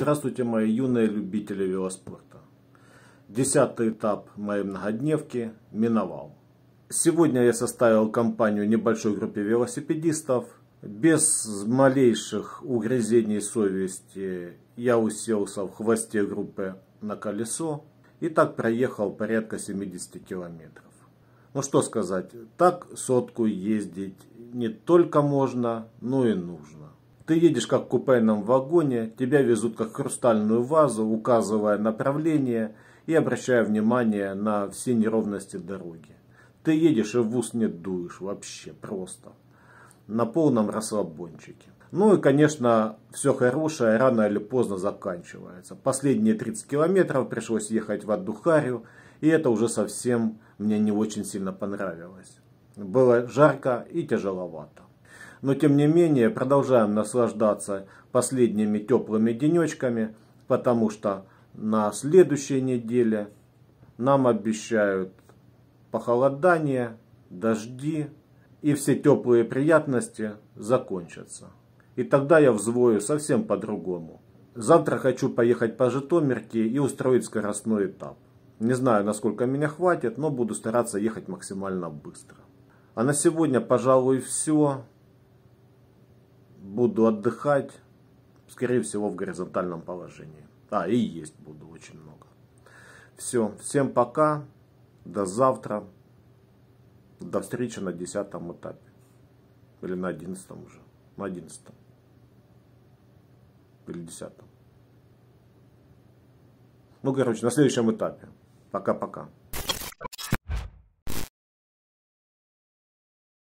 Здравствуйте, мои юные любители велоспорта. Десятый этап моей многодневки миновал. Сегодня я составил компанию небольшой группе велосипедистов. Без малейших угрызений совести я уселся в хвосте группы на колесо и так проехал порядка 70 километров. Ну что сказать, так сотку ездить не только можно, но и нужно. Ты едешь как в купейном вагоне, тебя везут как хрустальную вазу, указывая направление и обращая внимание на все неровности дороги. Ты едешь и в ус не дуешь вообще просто. На полном расслабончике. Ну и, конечно, все хорошее рано или поздно заканчивается. Последние 30 километров пришлось ехать в Аддухарию, и это уже совсем мне не очень сильно понравилось. Было жарко и тяжеловато но тем не менее продолжаем наслаждаться последними теплыми денечками, потому что на следующей неделе нам обещают похолодание, дожди и все теплые приятности закончатся. И тогда я взвою совсем по-другому. Завтра хочу поехать по Житомирке и устроить скоростной этап. Не знаю, насколько меня хватит, но буду стараться ехать максимально быстро. А на сегодня, пожалуй, все буду отдыхать, скорее всего, в горизонтальном положении. А, и есть буду очень много. Все, всем пока, до завтра, до встречи на десятом этапе. Или на одиннадцатом уже, на одиннадцатом. Или десятом. Ну, короче, на следующем этапе. Пока-пока.